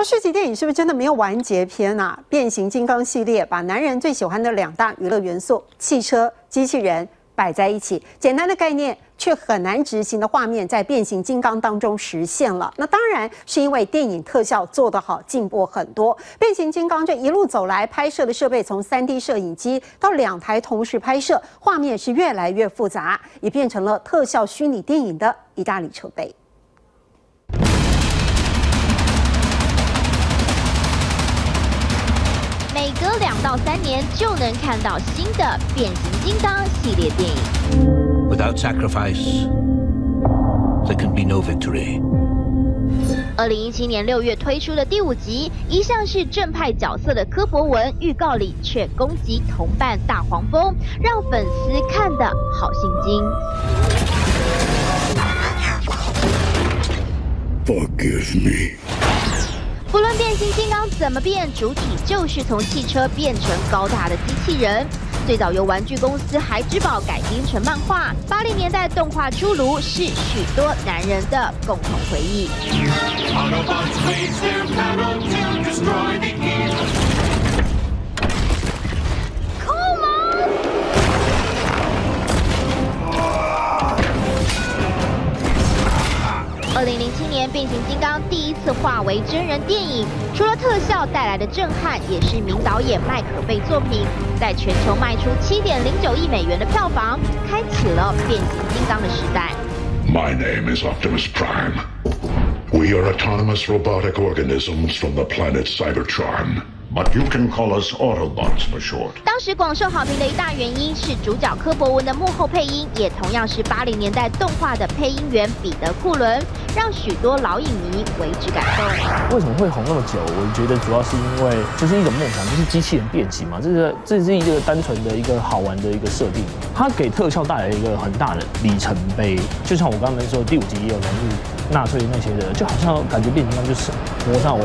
说续集电影是不是真的没有完结篇啊？变形金刚系列把男人最喜欢的两大娱乐元素——汽车、机器人摆在一起，简单的概念却很难执行的画面，在变形金刚当中实现了。那当然是因为电影特效做得好，进步很多。变形金刚这一路走来，拍摄的设备从三 D 摄影机到两台同时拍摄，画面是越来越复杂，也变成了特效虚拟电影的一大里程碑。每隔两到三年就能看到新的变形金刚系列电影。Without sacrifice, there can be no victory. 二零一七年六月推出的第五集，一向是正派角色的柯博文，预告里却攻击同伴大黄蜂，让粉丝看得好心惊。Forgive me. 不论变形金刚怎么变，主体就是从汽车变成高大的机器人。最早由玩具公司孩之宝改编成漫画，八零年代动画出炉，是许多男人的共同回忆。二零零年，变形金刚第一次化为真人电影，除了特效带来的震撼，也是名导演麦可贝作品，在全球卖出七点零九亿美元的票房，开启了变形金刚的时代。My name is Optimus Prime. We are autonomous robotic organisms from the planet Cybertron. But you can call us Autobots for short. 当时广受好评的一大原因是主角柯博文的幕后配音，也同样是八零年代动画的配音员彼得库伦，让许多老影迷为之感动。为什么会红那么久？我觉得主要是因为这是一种梦想，就是机器人变形嘛。这是这是一个单纯的一个好玩的一个设定，它给特效带来一个很大的里程碑。就像我刚才说，第五集也有人物。纳粹那些的，就好像感觉变形金刚就是活在我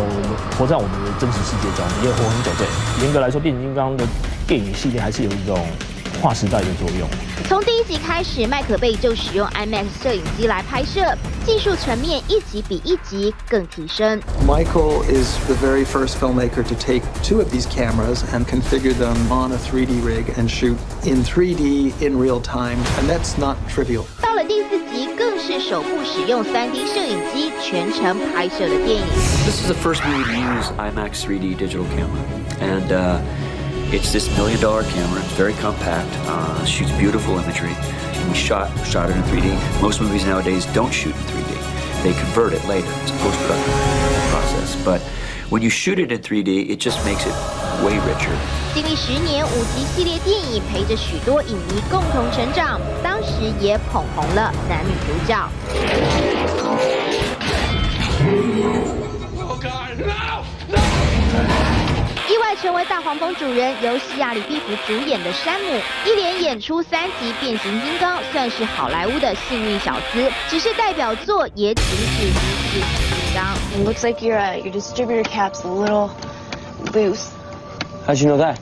活在我们的真实世界中，也活很久。对，严格来说，变形金刚的电影系列还是有一种划时代的作用。从第一集开始，麦可贝就使用 IMAX 摄影机来拍摄，技术层面一集比一集更提升。Michael is the very first filmmaker to take two of these cameras and configure them on a 3D rig and shoot in 3D in real time, and that's not trivial. 到了第四集，更是首部使用 3D 摄影机全程拍摄的电影。This is the first movie to use IMAX 3D digital camera, and uh, it's this million dollar camera. It's very compact, uh, shoots beautiful imagery, and we shot shot it in 3D. Most movies nowadays don't shoot in 3D. They convert it later. It's a post production process, but when you shoot it in 3D, it just makes it way richer. 经历十年五集系列电影，陪着许多影迷共同成长，当时也捧红了男女主角。 意外成为大黄蜂主人，由西亚里毕福主演的山姆，一连演出三集变形金刚，算是好莱坞的幸运小子。只是代表作也仅止于变形金刚。Looks like your your distributor cap's a little loose. How'd you know that?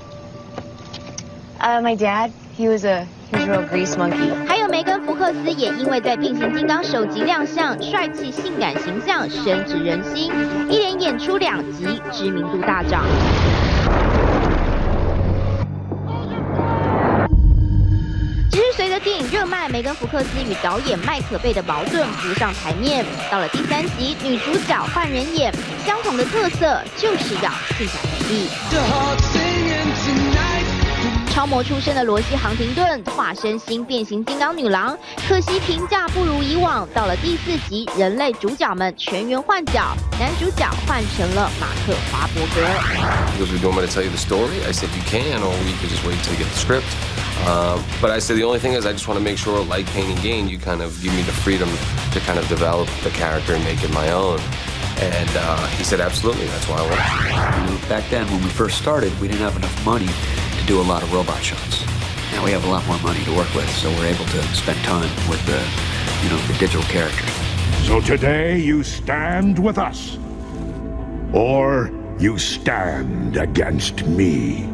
Uh, my dad, he was a he was a real grease monkey. 还有梅根·福克斯也因为在变形金刚首集亮相，帅气性感形象深植人心，一连演出两集，知名度大涨。只是随着电影热卖，梅根·福克斯与导演麦可贝的矛盾浮上台面。到了第三集，女主角换人演，相同的特色就是要性感美丽。超模出身的罗西·杭廷顿化身新变形金刚女郎，可惜评价不如以往。到了第四集，人类主角们全员换角，男主角换成了马克·华伯格。Because we want me to tell you the story, I said you can, or we could just wait until you get the script. Uh, but I said the only thing is I just want to make sure, like Pain and Gain, you kind of give me the freedom to kind of develop the character and make it my own. And uh, he said, absolutely, that's why I want it. Back then, when we first started, we didn't have enough money to do a lot of robot shots. Now we have a lot more money to work with, so we're able to spend time with the, you know, the digital characters. So today you stand with us, or you stand against me.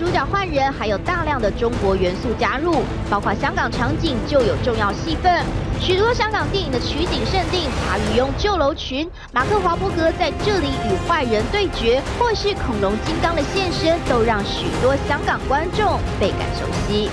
主角换人，还有大量的中国元素加入，包括香港场景就有重要戏份。许多香港电影的取景设定，他运用旧楼群，马克华伯格在这里与坏人对决，或是恐龙金刚的现身，都让许多香港观众倍感熟悉。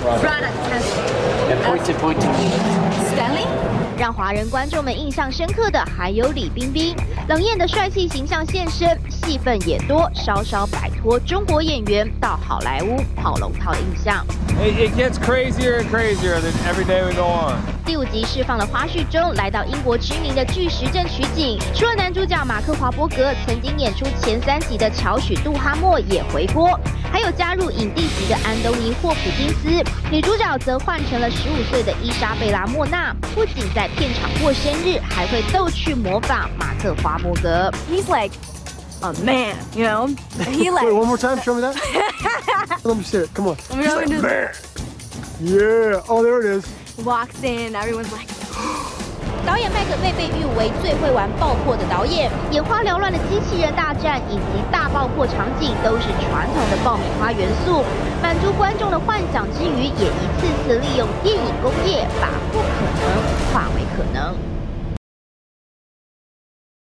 让华人观众们印象深刻的还有李冰冰，冷艳的帅气形象现身，戏份也多，稍稍摆脱中国演员到好莱坞跑龙套的印象。It gets crazier and crazier than every day we go on. 第五集释放了花絮中，来到英国知名的巨石阵取景，除了男主角马克华伯格曾经演出前三集的乔许杜哈默也回锅，还有加入影帝级的安东尼霍普金斯，女主角则换成了十五岁的伊莎贝拉莫娜，不仅在片场过生日，还会逗趣模仿马克华伯格。He's like a man, you know. He like. Wait, one more time. Show me that. Let me see it. Come on. Let me show you this. Yeah. Oh, there it is. Walks in, everyone's like. 导演麦克贝被誉为最会玩爆破的导演，眼花缭乱的机器人大战以及大爆破场景都是传统的爆米花元素，满足观众的幻想之余，也一次次利用电影工业把不可能化为可能。